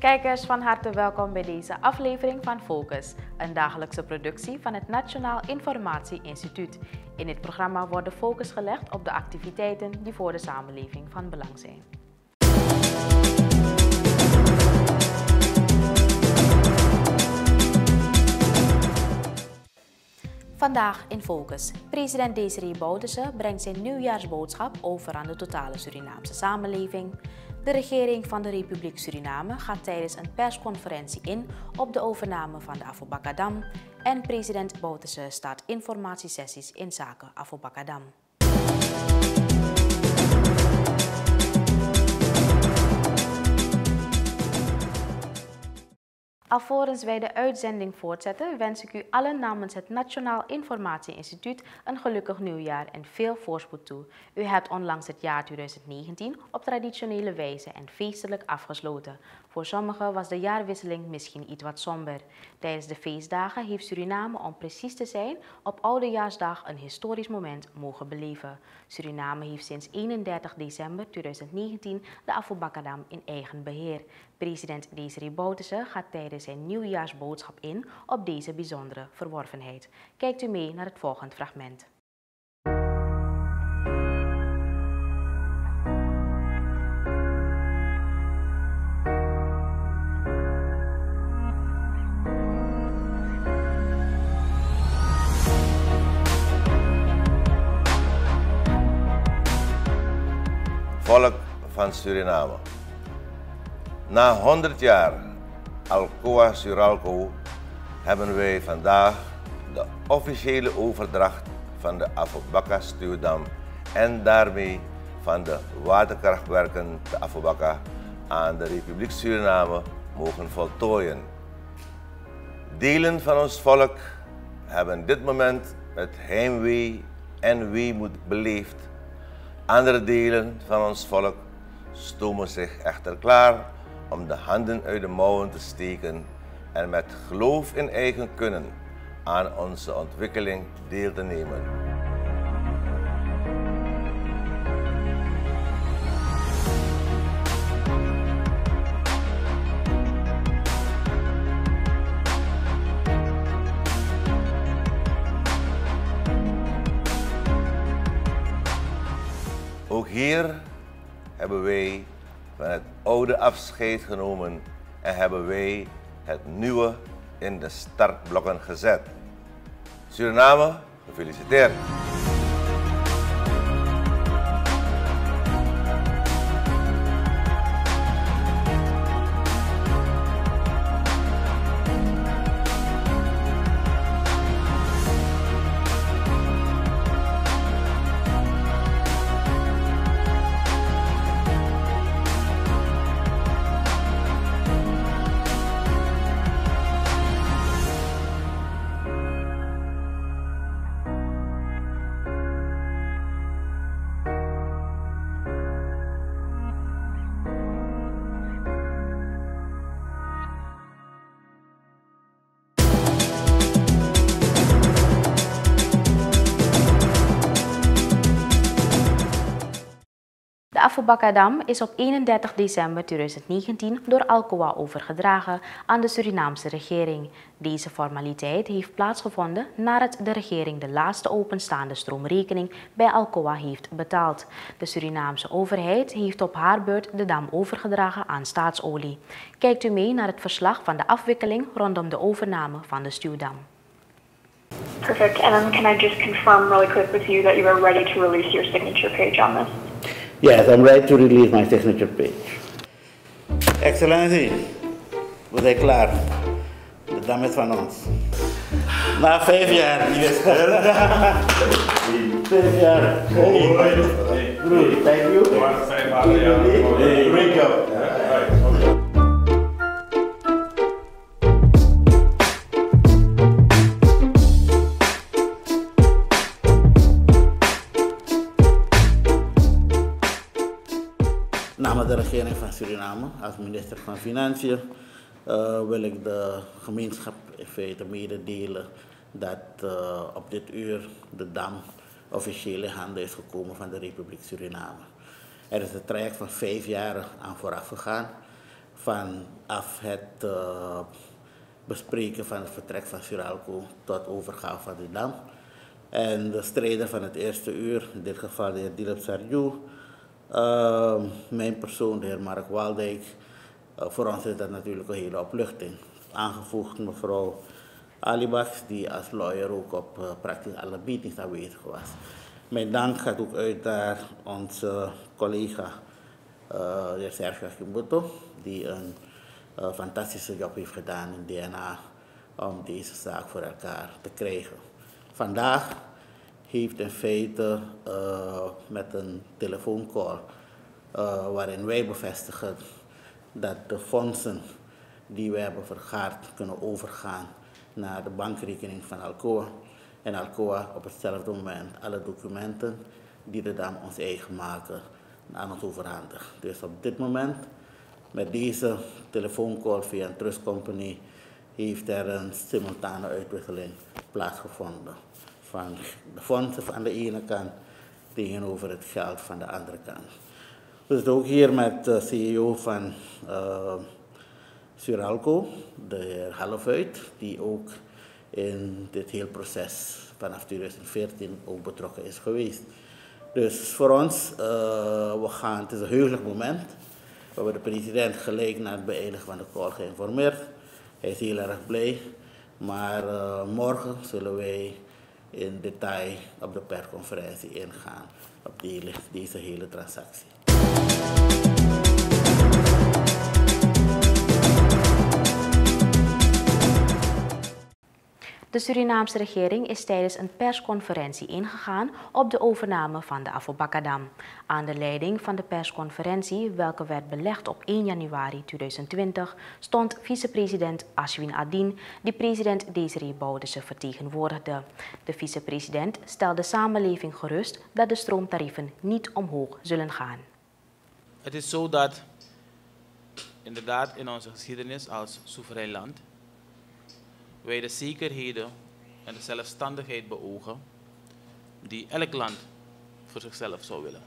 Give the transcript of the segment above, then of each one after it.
Kijkers, van harte welkom bij deze aflevering van Focus, een dagelijkse productie van het Nationaal Informatie Instituut. In dit programma wordt de focus gelegd op de activiteiten die voor de samenleving van belang zijn. Vandaag in Focus. President Desiree Bouterse brengt zijn nieuwjaarsboodschap over aan de totale Surinaamse samenleving. De regering van de Republiek Suriname gaat tijdens een persconferentie in op de overname van de Afobakadam. En president Bouterse staat informatiesessies in zaken Afobakadam. Alvorens wij de uitzending voortzetten, wens ik u allen namens het Nationaal Informatie Instituut een gelukkig nieuwjaar en veel voorspoed toe. U hebt onlangs het jaar 2019 op traditionele wijze en feestelijk afgesloten. Voor sommigen was de jaarwisseling misschien iets wat somber. Tijdens de feestdagen heeft Suriname, om precies te zijn, op Oudejaarsdag een historisch moment mogen beleven. Suriname heeft sinds 31 december 2019 de Afobakadam in eigen beheer. President Desiree Bouterse gaat tijdens zijn nieuwjaarsboodschap in op deze bijzondere verworvenheid. Kijkt u mee naar het volgende fragment. Suriname. Na 100 jaar Alcoa Suralco hebben wij vandaag de officiële overdracht van de Afobaka stuurdam en daarmee van de waterkrachtwerken te Afobaka aan de Republiek Suriname mogen voltooien. Delen van ons volk hebben dit moment met heimwee en weemoed beleefd andere delen van ons volk stomen zich echter klaar om de handen uit de mouwen te steken en met geloof in eigen kunnen aan onze ontwikkeling deel te nemen. Ook hier hebben wij van het oude afscheid genomen en hebben wij het nieuwe in de startblokken gezet. Suriname, gefeliciteerd. Afobakadam is op 31 december 2019 door Alcoa overgedragen aan de Surinaamse regering. Deze formaliteit heeft plaatsgevonden nadat de regering de laatste openstaande stroomrekening bij Alcoa heeft betaald. De Surinaamse overheid heeft op haar beurt de dam overgedragen aan staatsolie. Kijkt u mee naar het verslag van de afwikkeling rondom de overname van de stuwdam. Perfect. And then can I just confirm really quick with you that you are ready to release your signature page on this? Yes, I'm ready to release my signature page. Excellentie, we zijn klaar. De dam is van ons. Na vijf jaar, minister. vijf jaar. Broer, thank you. Great job. Regering van Suriname, als minister van Financiën, uh, wil ik de gemeenschap in feite mededelen dat uh, op dit uur de dam officieel in handen is gekomen van de Republiek Suriname. Er is een traject van vijf jaar aan vooraf gegaan. vanaf het uh, bespreken van het vertrek van Suralco tot overgave van de dam. En de strijder van het eerste uur, in dit geval de heer Dilip Sarju, uh, mijn persoon, de heer Mark Waldijk. Uh, voor ons is dat natuurlijk een hele opluchting. Aangevoegd mevrouw Alibas, die als lawyer ook op uh, praktisch alle meetings aanwezig was. Mijn dank gaat ook uit naar onze collega, uh, de heer Sergio Kimbuto, die een fantastische job heeft gedaan in DNA om deze zaak voor elkaar te krijgen. Vandaag heeft in feite uh, met een telefooncall uh, waarin wij bevestigen dat de fondsen die wij hebben vergaard kunnen overgaan naar de bankrekening van Alcoa. En Alcoa op hetzelfde moment alle documenten die de dam ons eigen maken aan ons overhandigt. Dus op dit moment met deze telefooncall via een trust company heeft er een simultane uitwisseling plaatsgevonden. Van de fondsen aan de ene kant tegenover het geld van de andere kant. We zitten ook hier met de CEO van uh, Suralco, de heer Hallevuit, die ook in dit hele proces vanaf 2014 ook betrokken is geweest. Dus voor ons, uh, we gaan, het is een heugelijk moment. We hebben de president gelijk na het beëindigen van de call geïnformeerd. Hij is heel erg blij. Maar uh, morgen zullen wij in detail op de persconferentie ingaan op die, deze hele transactie. De Surinaamse regering is tijdens een persconferentie ingegaan op de overname van de Afobakadam. Aan de leiding van de persconferentie, welke werd belegd op 1 januari 2020, stond vicepresident Ashwin Adin, die president Desiree Bouderse vertegenwoordigde. De vicepresident stelde de samenleving gerust dat de stroomtarieven niet omhoog zullen gaan. Het is zo dat inderdaad in onze geschiedenis als soeverein land wij de zekerheden en de zelfstandigheid beogen die elk land voor zichzelf zou willen.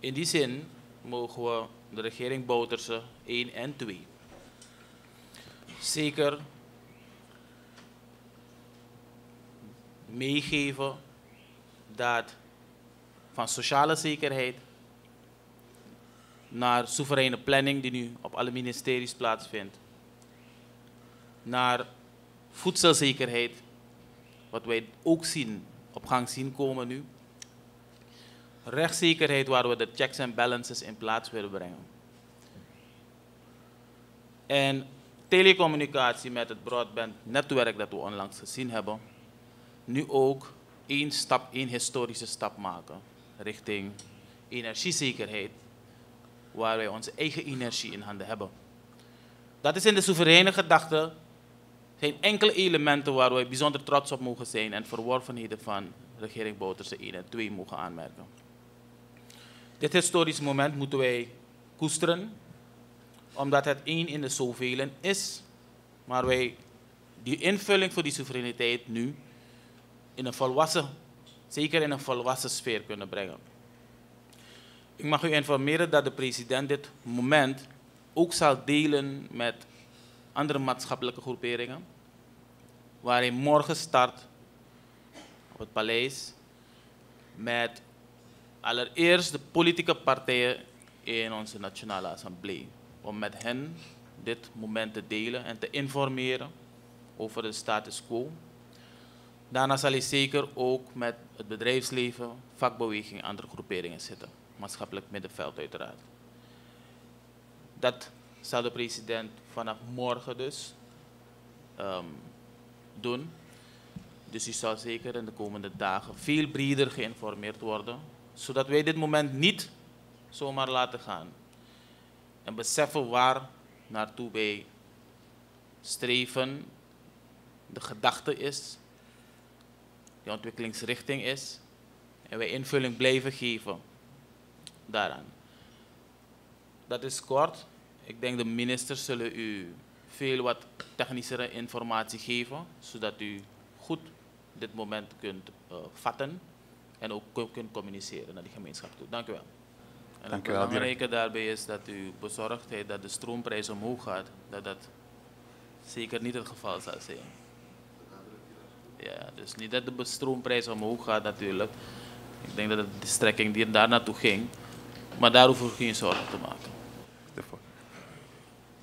In die zin mogen we de regering Bouterse 1 en 2 zeker meegeven dat van sociale zekerheid naar soevereine planning die nu op alle ministeries plaatsvindt, naar voedselzekerheid, wat wij ook zien, op gang zien komen nu. Rechtszekerheid waar we de checks en balances in plaats willen brengen. En telecommunicatie met het broadband-netwerk dat we onlangs gezien hebben, nu ook één stap, één historische stap maken richting energiezekerheid, waar wij onze eigen energie in handen hebben. Dat is in de soevereine gedachte geen enkele elementen waar wij bijzonder trots op mogen zijn en verworvenheden van regering Bouterse 1 en 2 mogen aanmerken. Dit historisch moment moeten wij koesteren, omdat het één in de zoveel is, maar wij die invulling voor die soevereiniteit nu in een volwassen, zeker in een volwassen sfeer kunnen brengen. Ik mag u informeren dat de president dit moment ook zal delen met andere maatschappelijke groeperingen, waar hij morgen start op het paleis met allereerst de politieke partijen in onze Nationale Assemblée. Om met hen dit moment te delen en te informeren over de status quo. Daarna zal hij zeker ook met het bedrijfsleven, vakbeweging en andere groeperingen zitten. Maatschappelijk middenveld uiteraard. Dat zal de president vanaf morgen dus um, doen. Dus u zal zeker in de komende dagen veel breder geïnformeerd worden, zodat wij dit moment niet zomaar laten gaan. En beseffen waar naartoe wij streven, de gedachte is, de ontwikkelingsrichting is, en wij invulling blijven geven daaraan. Dat is kort. Ik denk de ministers zullen u veel wat technischere informatie geven, zodat u goed dit moment kunt uh, vatten en ook kunt communiceren naar die gemeenschap toe. Dank u wel. En het belangrijke daarbij is dat u bezorgdheid dat de stroomprijs omhoog gaat, dat dat zeker niet het geval zal zijn. Ja, dus niet dat de stroomprijs omhoog gaat natuurlijk. Ik denk dat de strekking die daar naartoe ging, maar daar hoeven we geen zorgen te maken.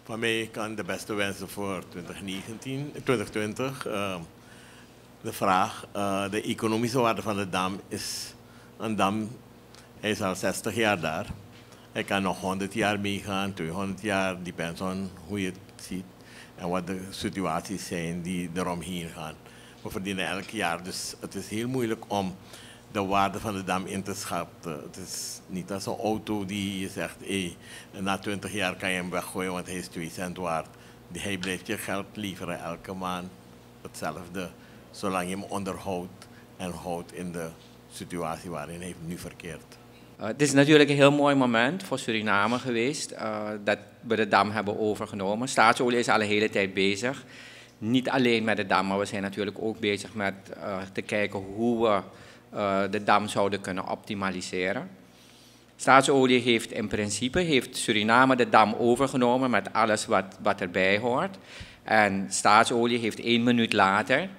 Van mij kan de beste wensen voor 2019, 2020. Uh, de vraag, uh, de economische waarde van de dam is een dam, is al 60 jaar daar. Hij kan nog 100 jaar meegaan, 200 jaar, depends on hoe je het ziet en wat de situaties zijn die eromheen gaan. We verdienen elk jaar, dus het is heel moeilijk om de waarde van de dam in te schatten. Het is niet als een auto die je zegt, hey, na 20 jaar kan je hem weggooien, want hij is 2 cent waard. Hij blijft je geld leveren elke maand. Hetzelfde, zolang je hem onderhoudt en houdt in de situatie waarin hij nu verkeert. Uh, het is natuurlijk een heel mooi moment voor Suriname geweest uh, dat we de dam hebben overgenomen. Staatsolie is al een hele tijd bezig. Niet alleen met de dam, maar we zijn natuurlijk ook bezig met uh, te kijken hoe we de dam zouden kunnen optimaliseren. Staatsolie heeft in principe heeft Suriname de dam overgenomen met alles wat, wat erbij hoort. En staatsolie heeft één minuut later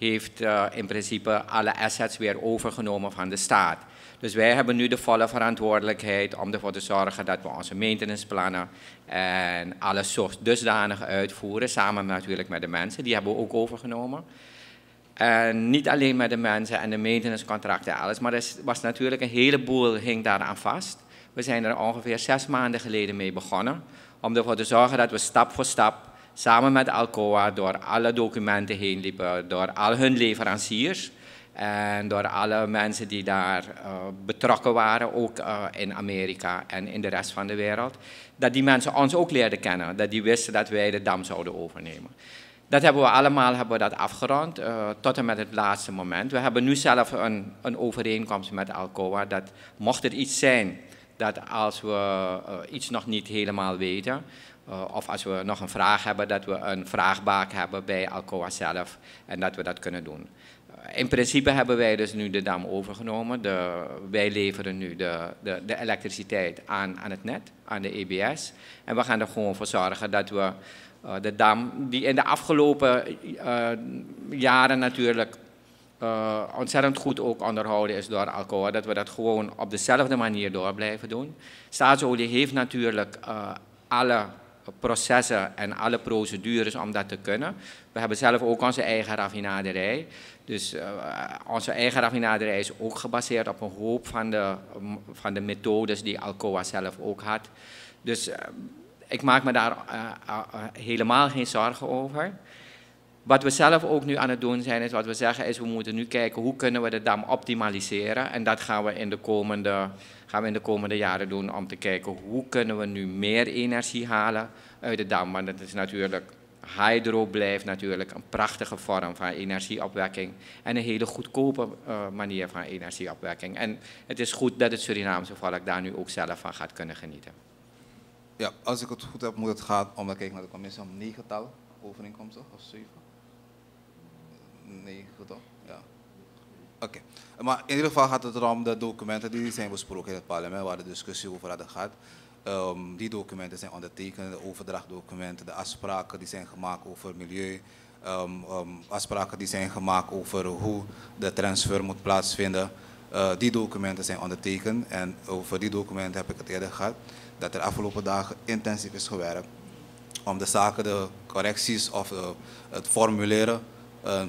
heeft, in principe alle assets weer overgenomen van de staat. Dus wij hebben nu de volle verantwoordelijkheid om ervoor te zorgen dat we onze maintenanceplannen en alles dusdanig uitvoeren, samen natuurlijk met de mensen, die hebben we ook overgenomen. En niet alleen met de mensen en de maintenancecontracten en alles, maar er was natuurlijk een heleboel hing daaraan vast. We zijn er ongeveer zes maanden geleden mee begonnen, om ervoor te zorgen dat we stap voor stap samen met Alcoa door alle documenten heen liepen, door al hun leveranciers, en door alle mensen die daar uh, betrokken waren, ook uh, in Amerika en in de rest van de wereld, dat die mensen ons ook leerden kennen, dat die wisten dat wij de dam zouden overnemen. Dat hebben we allemaal hebben we dat afgerond, uh, tot en met het laatste moment. We hebben nu zelf een, een overeenkomst met Alcoa dat mocht er iets zijn, dat als we iets nog niet helemaal weten, of als we nog een vraag hebben, dat we een vraagbaak hebben bij Alcoa zelf en dat we dat kunnen doen in principe hebben wij dus nu de dam overgenomen. De, wij leveren nu de, de, de, elektriciteit aan, aan het net, aan de EBS. En we gaan er gewoon voor zorgen dat we de dam, die in de afgelopen uh, jaren natuurlijk uh, ontzettend goed ook onderhouden is door Alcoa, dat we dat gewoon op dezelfde manier door blijven doen. Staatsolie heeft natuurlijk alle processen en alle procedures om dat te kunnen. We hebben zelf ook onze eigen raffinaderij. Dus onze eigen raffinaderij is ook gebaseerd op een hoop van de, van de methodes die Alcoa zelf ook had. Dus ik maak me daar uh, helemaal geen zorgen over. Wat we zelf ook nu aan het doen zijn, is wat we zeggen, is we moeten nu kijken hoe kunnen we de dam optimaliseren. En dat gaan we in de komende, gaan we in de komende jaren doen om te kijken hoe kunnen we nu meer energie halen uit de dam. Want dat is natuurlijk Hydro blijft natuurlijk een prachtige vorm van energieopwekking en een hele goedkope manier van energieopwekking. En het is goed dat het Surinaamse volk daar nu ook zelf van gaat kunnen genieten. Ja, als ik het goed heb, moet het gaan om, dan kijk naar de commissie, om negental overeenkomsten of zeven? Negen toch? Ja. Oké. Maar in ieder geval gaat het erom de documenten die zijn besproken in het parlement, waar de discussie over hadden gehad. Um, die documenten zijn ondertekend, de overdrachtdocumenten, de afspraken die zijn gemaakt over milieu, um, afspraken die zijn gemaakt over hoe de transfer moet plaatsvinden. Uh, die documenten zijn ondertekend en over die documenten heb ik het eerder gehad, dat er afgelopen dagen intensief is gewerkt om de zaken, de correcties of uh, het formuleren,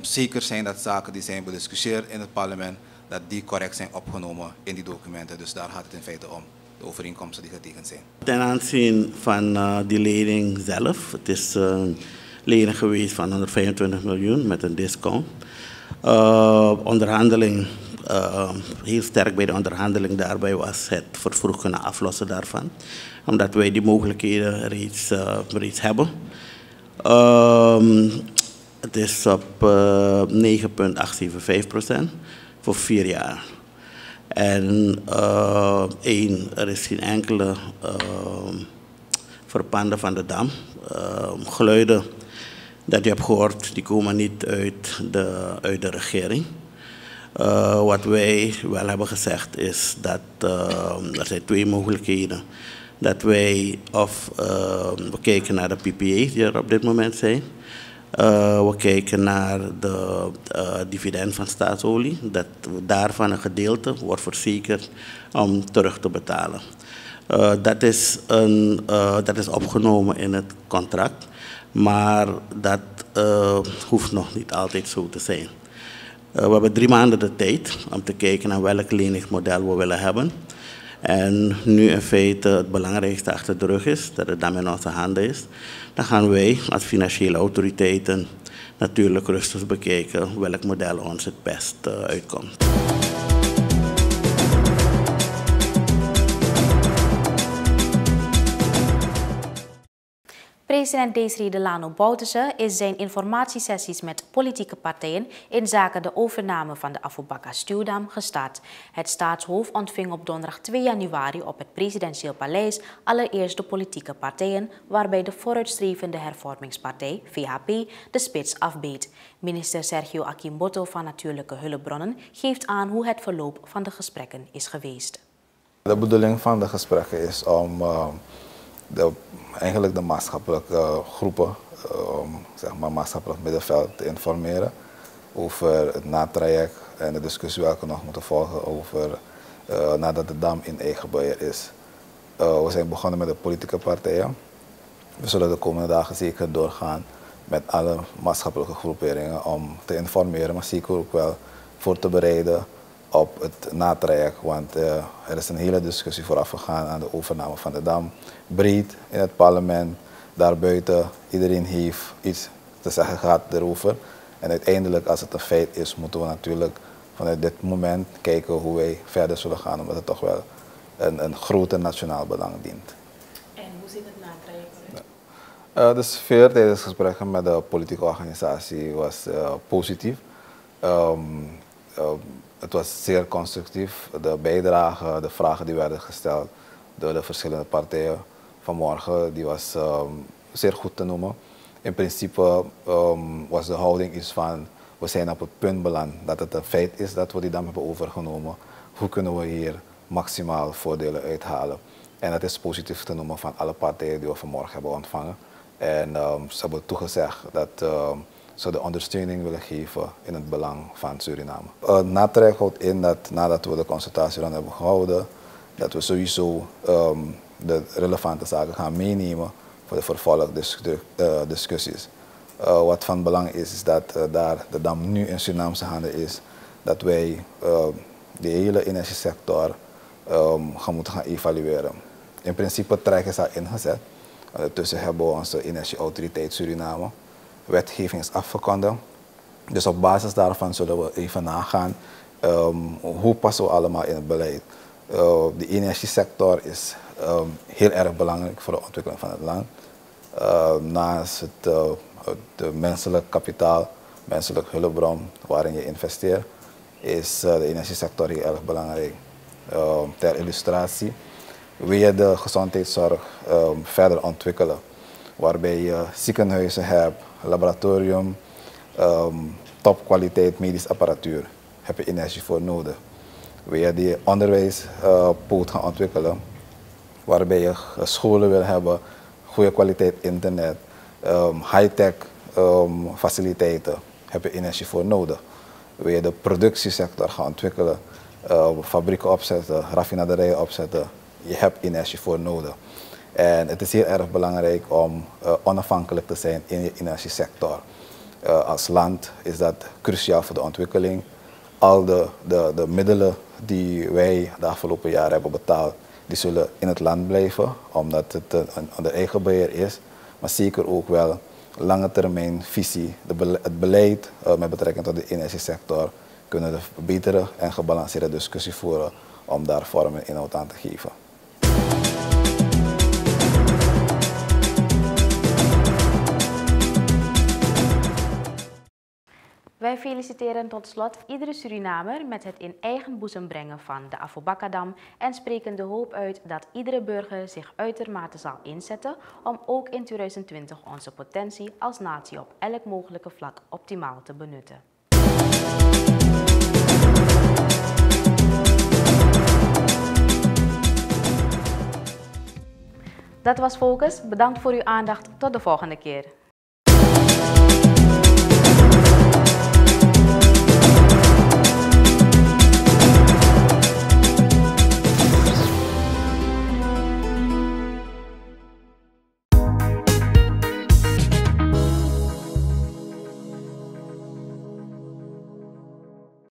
zeker zijn dat zaken die zijn bediscussieerd in het parlement, dat die correct zijn opgenomen in die documenten. Dus daar gaat het in feite om de overeenkomsten die getekend zijn. Ten aanzien van die lening zelf, het is een lening geweest van 125 miljoen met een discount. Onderhandeling, uh, heel sterk bij de onderhandeling daarbij was het vervroeg kunnen aflossen daarvan. Omdat wij die mogelijkheden reeds, reeds hebben. Uh, het is op 9,875% voor vier jaar. En uh, één, er is geen enkele uh, verpanden van de dam. Uh, geluiden dat je hebt gehoord, die komen niet uit de, uit de regering. Uh, wat wij wel hebben gezegd is dat uh, er zijn twee mogelijkheden. Dat wij of uh, we kijken naar de PPA's die er op dit moment zijn. we kijken naar de dividend van staatsolie. Dat daarvan een gedeelte wordt verzekerd om terug te betalen. dat, is een, dat is opgenomen in het contract. Maar dat hoeft nog niet altijd zo te zijn. Uh, we hebben drie maanden de tijd om te kijken naar welk leningsmodel we willen hebben. En nu in feite het belangrijkste achter de rug is, dat het dan in onze handen is, dan gaan wij als financiële autoriteiten natuurlijk rustig bekijken welk model ons het best uh, uitkomt. President Desiree Delano Bouterse is zijn informatiesessies met politieke partijen in zaken de overname van de Afubaka Stuwdam gestart. Het staatshoofd ontving op donderdag 2 januari op het presidentieel paleis allereerst de politieke partijen, waarbij de vooruitstrevende hervormingspartij, VHP, de spits afbeet. Minister Sergio Akimboto van Natuurlijke Hulpbronnen geeft aan hoe het verloop van de gesprekken is geweest. De bedoeling van de gesprekken is om... Uh de, eigenlijk de maatschappelijke groepen, um, zeg maar maatschappelijk middenveld te informeren over het natraject en de discussie welke nog moeten volgen over uh, nadat de dam in eigen beheer is. We zijn begonnen met de politieke partijen. We zullen de komende dagen zeker doorgaan met alle maatschappelijke groeperingen om te informeren, maar zeker ook wel voor te bereiden op het natraject. Want uh, er is een hele discussie vooraf gegaan aan de overname van de dam. Breed in het parlement, daarbuiten. Iedereen heeft iets te zeggen gehad erover. En uiteindelijk, als het een feit is, moeten we natuurlijk vanuit dit moment kijken hoe wij verder zullen gaan. Omdat het toch wel een, een groter nationaal belang dient. En hoe zit het natraject eruit? Uh, de sfeer tijdens gesprekken met de politieke organisatie was uh, positief. Um, het was zeer constructief. De bijdrage, de vragen die werden gesteld door de verschillende partijen vanmorgen, die was um, zeer goed te noemen. In principe um, was de houding iets van, we zijn op het punt beland dat het een feit is dat we die dam hebben overgenomen. Hoe kunnen we hier maximaal voordelen uithalen? En dat is positief te noemen van alle partijen die we vanmorgen hebben ontvangen. En um, ze hebben toegezegd dat ze de ondersteuning willen geven in het belang van Suriname. Uh, natrek houdt in dat nadat we de consultatie dan hebben gehouden, dat we sowieso um, de relevante zaken gaan meenemen voor de vervolgdiscussies. Uh, uh, wat van belang is, is dat daar de dam nu in Surinaamse handen is, dat wij uh, de hele energiesector um, gaan moeten gaan evalueren. In principe trek is daar ingezet. Ondertussen hebben we onze energieautoriteit Suriname wetgeving is afgekondigd. Dus op basis daarvan zullen we even nagaan um, hoe passen we allemaal in het beleid. Uh, de energiesector is um, heel erg belangrijk voor de ontwikkeling van het land. Uh, naast het, uh, het menselijk kapitaal, menselijk hulpbron waarin je investeert, is de energiesector heel erg belangrijk. ter illustratie wil je de gezondheidszorg verder ontwikkelen, waarbij je ziekenhuizen hebt, laboratorium, um, topkwaliteit medische apparatuur. Heb je energie voor nodig. Wil die onderwijspoot uh, gaan ontwikkelen, waarbij je scholen wil hebben, goede kwaliteit internet, um, high-tech um, faciliteiten, heb je energie voor nodig. Wil je de productiesector gaan ontwikkelen, uh, fabrieken opzetten, raffinaderijen opzetten, je hebt energie voor nodig. En het is heel erg belangrijk om uh, onafhankelijk te zijn in je energiesector. Uh, als land is dat cruciaal voor de ontwikkeling. Al de, de, de middelen die wij de afgelopen jaren hebben betaald, die zullen in het land blijven, omdat het een, een eigen beheer is. Maar zeker ook wel lange termijn visie, de het beleid uh, met betrekking tot de energiesector, kunnen we betere en gebalanceerde discussie voeren om daar vorm en inhoud aan te geven. Wij feliciteren tot slot iedere Surinamer met het in eigen boezem brengen van de Afobakadam en spreken de hoop uit dat iedere burger zich uitermate zal inzetten om ook in 2020 onze potentie als natie op elk mogelijke vlak optimaal te benutten. Dat was Focus. Bedankt voor uw aandacht. Tot de volgende keer.